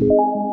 you